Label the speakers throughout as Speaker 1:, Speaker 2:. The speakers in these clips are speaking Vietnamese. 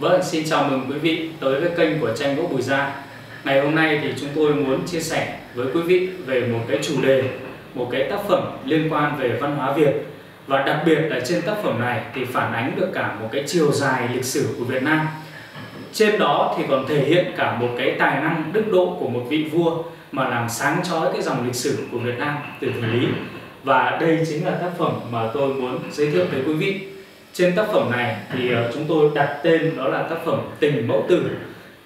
Speaker 1: Vâng, xin chào mừng quý vị tới với kênh của tranh gỗ Bùi Gia. Ngày hôm nay thì chúng tôi muốn chia sẻ với quý vị về một cái chủ đề, một cái tác phẩm liên quan về văn hóa Việt và đặc biệt là trên tác phẩm này thì phản ánh được cả một cái chiều dài lịch sử của Việt Nam. Trên đó thì còn thể hiện cả một cái tài năng đức độ của một vị vua mà làm sáng chói cái dòng lịch sử của Việt Nam từ thời Lý. Và đây chính là tác phẩm mà tôi muốn giới thiệu tới quý vị trên tác phẩm này thì ờ, chúng tôi đặt tên đó là tác phẩm Tình Mẫu Tử.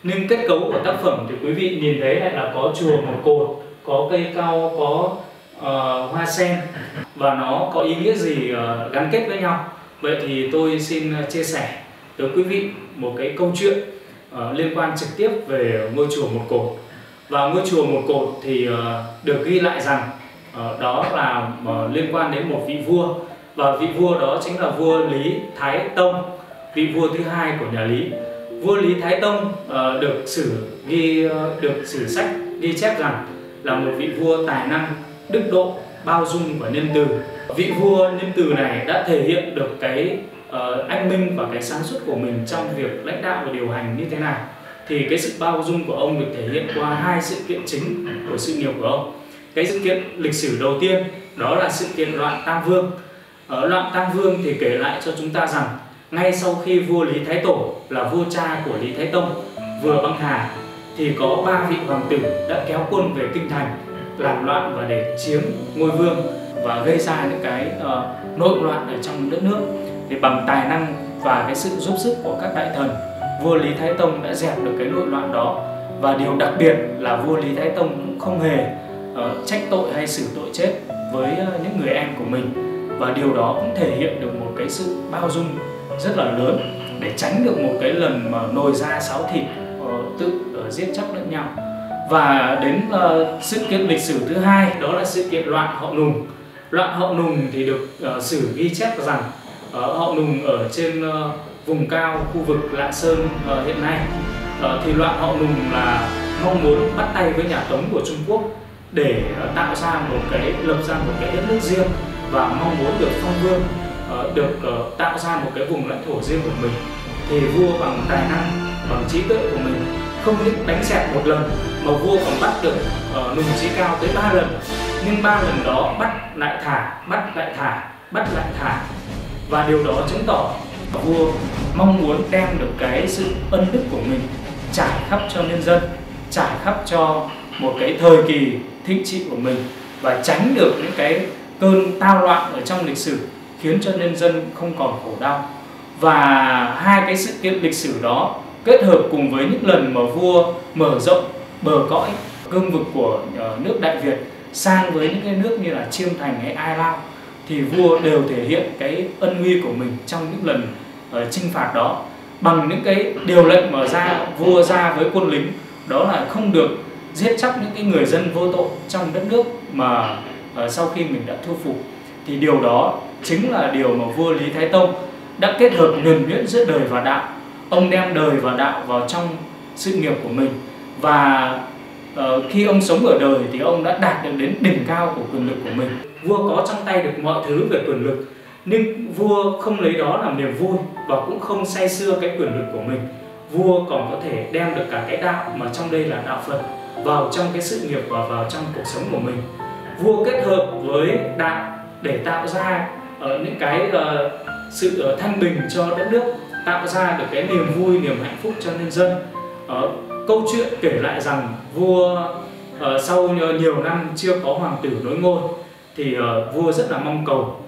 Speaker 1: Nhưng kết cấu của tác phẩm thì quý vị nhìn thấy lại là có chùa một cột, có cây cao, có uh, hoa sen và nó có ý nghĩa gì uh, gắn kết với nhau. Vậy thì tôi xin chia sẻ tới quý vị một cái câu chuyện uh, liên quan trực tiếp về ngôi chùa một cột. Và ngôi chùa một cột thì uh, được ghi lại rằng uh, đó là uh, liên quan đến một vị vua và vị vua đó chính là vua Lý Thái Tông vị vua thứ hai của nhà Lý. Vua Lý Thái Tông uh, được sử ghi uh, được sử sách ghi chép rằng là một vị vua tài năng đức độ bao dung và nhân từ. Vị vua nhân từ này đã thể hiện được cái uh, anh minh và cái sáng suốt của mình trong việc lãnh đạo và điều hành như thế nào. Thì cái sự bao dung của ông được thể hiện qua hai sự kiện chính của sự nghiệp của ông. Cái sự kiện lịch sử đầu tiên đó là sự kiện loạn tam vương ở loạn tam vương thì kể lại cho chúng ta rằng ngay sau khi vua lý thái tổ là vua cha của lý thái tông vừa băng hà thì có ba vị hoàng tử đã kéo quân về kinh thành làm loạn và để chiếm ngôi vương và gây ra những cái uh, nội loạn ở trong đất nước. Thì bằng tài năng và cái sự giúp sức của các đại thần vua lý thái tông đã dẹp được cái nội loạn đó. Và điều đặc biệt là vua lý thái tông cũng không hề uh, trách tội hay xử tội chết với uh, những người em của mình và điều đó cũng thể hiện được một cái sự bao dung rất là lớn để tránh được một cái lần mà nồi da sáo thịt uh, tự uh, giết chóc lẫn nhau. Và đến uh, sự kiện lịch sử thứ hai đó là sự kiện loạn họ nùng. Loạn họ nùng thì được uh, sử ghi chép rằng uh, họ nùng ở trên uh, vùng cao khu vực lạng sơn uh, hiện nay. Uh, thì loạn họ nùng là mong muốn bắt tay với nhà tống của trung quốc để uh, tạo ra một cái lập ra một cái đất nước riêng và mong muốn được phong vương ờ, được ờ, tạo ra một cái vùng lãnh thổ riêng của mình. Thì vua bằng tài năng bằng trí tuệ của mình không những đánh xẹp một lần mà vua còn bắt được uh, nùng trí cao tới ba lần. Nhưng ba lần đó bắt lại thả bắt lại thả bắt lại thả. Và điều đó chứng tỏ vua mong muốn đem được cái sự ân đức của mình trải khắp cho nhân dân trải khắp cho một cái thời kỳ thịnh trị của mình và tránh được những cái cơn tao loạn ở trong lịch sử khiến cho nhân dân không còn khổ đau. Và hai cái sự kiện lịch sử đó kết hợp cùng với những lần mà vua mở rộng bờ cõi cương vực của ờ, nước Đại Việt sang với những cái nước như là Chiêm Thành hay Ai Lao thì vua đều thể hiện cái ân uy của mình trong những lần uh, chinh phạt đó. Bằng những cái điều lệnh mà ra vua ra với quân lính đó là không được giết chóc những cái người dân vô tội trong đất nước mà uh, sau khi mình đã thu phục thì điều đó chính là điều mà vua Lý Thái Tông đã kết hợp nhuần nhuyễn giữa đời và đạo. Ông đem đời và đạo vào trong sự nghiệp của mình. Và uh, khi ông sống ở đời thì ông đã đạt được đến đỉnh cao của quyền lực của mình. Vua có trong tay được mọi thứ về quyền lực nhưng vua không lấy đó làm niềm vui và cũng không say sưa cái quyền lực của mình. Vua còn có thể đem được cả cái đạo mà trong đây là đạo phật vào trong cái sự nghiệp và vào trong cuộc sống của mình vua kết hợp với đạo để tạo ra uh, những cái uh, sự uh, thanh bình cho đất nước tạo ra được cái niềm vui niềm hạnh phúc cho nhân dân. Uh, câu chuyện kể lại rằng vua uh, sau nhiều năm chưa có hoàng tử nối ngôi thì uh, vua rất là mong cầu.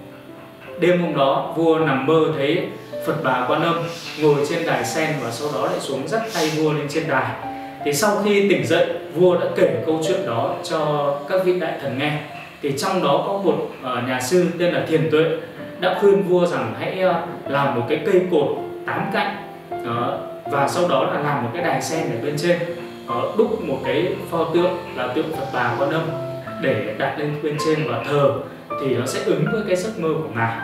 Speaker 1: Đêm hôm đó vua nằm mơ thấy Phật bà Quan Âm ngồi trên đài sen và sau đó lại xuống dắt tay vua lên trên đài thì sau khi tỉnh dậy vua đã kể câu chuyện đó cho các vị đại thần nghe. Thì trong đó có một ờ, nhà sư tên là thiền tuệ đã khuyên vua rằng hãy ờ, làm một cái cây cột tám cạnh đó, và sau đó là làm một cái đài sen ở bên trên uh, đúc một cái pho tượng là tượng phật bà quan âm để đặt lên bên trên và thờ thì nó sẽ ứng với cái giấc mơ của ngài.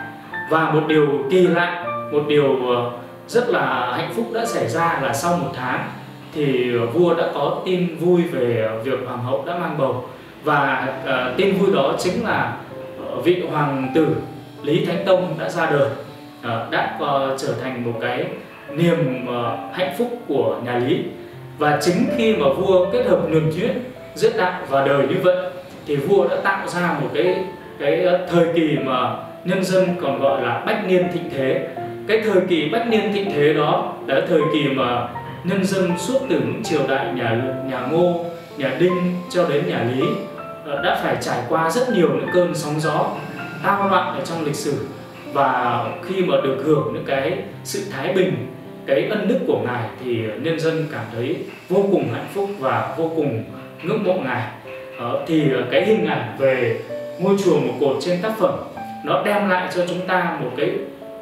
Speaker 1: Và một điều kỳ lạ một điều ờ, rất là hạnh phúc đã xảy ra là sau một tháng thì vua đã có tin vui về việc hoàng hậu đã mang bầu. Và uh, tin vui đó chính là uh, vị hoàng tử Lý Thánh Tông đã ra đời. Uh, đã uh, trở thành một cái niềm uh, hạnh phúc của nhà Lý. Và chính khi mà vua kết hợp nhuần nhuyễn giữa đạo và đời như vậy thì vua đã tạo ra một cái cái thời kỳ mà nhân dân còn gọi là bách niên thịnh thế. Cái thời kỳ bách niên thịnh thế đó là thời kỳ mà nhân dân suốt từ những triều đại nhà nhà ngô nhà đinh cho đến nhà lý ờ, đã phải trải qua rất nhiều những cơn sóng gió tao loạn ở trong lịch sử. Và khi mà được hưởng những cái sự thái bình cái ân đức của ngài thì nhân dân cảm thấy vô cùng hạnh phúc và vô cùng ngưỡng mộ ngài. Ờ, thì cái hình ảnh về ngôi chùa một cột trên tác phẩm nó đem lại cho chúng ta một cái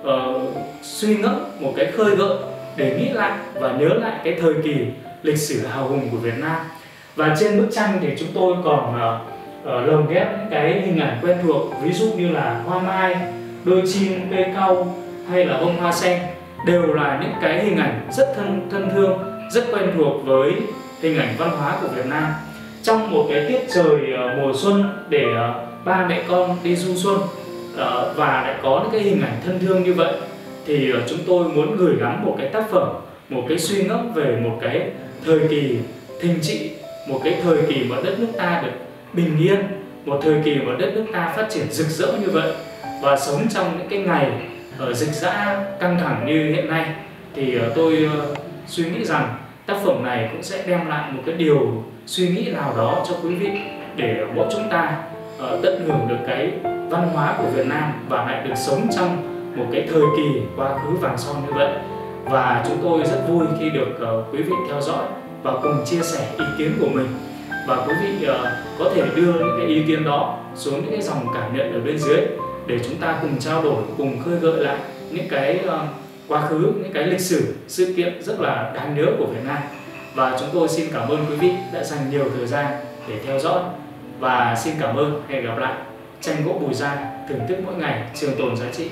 Speaker 1: uh, suy ngẫm một cái khơi gợi để nghĩ lại và nhớ lại cái thời kỳ lịch sử hào hùng của Việt Nam. Và trên bức tranh thì chúng tôi còn uh, uh, lồng ghép những cái hình ảnh quen thuộc ví dụ như là hoa mai đôi chim cây cau hay là bông hoa sen đều là những cái hình ảnh rất thân thân thương rất quen thuộc với hình ảnh văn hóa của Việt Nam. Trong một cái tiết trời uh, mùa xuân để uh, ba mẹ con đi du xuân uh, và lại có những cái hình ảnh thân thương như vậy thì ờ, chúng tôi muốn gửi gắm một cái tác phẩm, một cái suy ngẫm về một cái thời kỳ thịnh trị, một cái thời kỳ mà đất nước ta được bình yên, một thời kỳ mà đất nước ta phát triển rực rỡ như vậy và sống trong những cái ngày ở dịch dã căng thẳng như hiện nay. Thì ờ, tôi suy nghĩ rằng tác phẩm này cũng sẽ đem lại một cái điều suy nghĩ nào đó cho quý vị để mỗi chúng ta tận hưởng được cái văn hóa của Việt Nam và lại được sống trong một cái thời kỳ quá khứ vàng son như vậy. Và chúng tôi rất vui khi được uh, quý vị theo dõi và cùng chia sẻ ý kiến của mình. Và quý vị uh, có thể đưa những cái ý kiến đó xuống những cái dòng cảm nhận ở bên dưới để chúng ta cùng trao đổi cùng khơi gợi lại những cái uh, quá khứ những cái lịch sử sự kiện rất là đáng nhớ của Việt Nam. Và chúng tôi xin cảm ơn quý vị đã dành nhiều thời gian để theo dõi. Và xin cảm ơn hẹn gặp lại. Tranh gỗ bùi gia thưởng thức mỗi ngày trường tồn giá trị.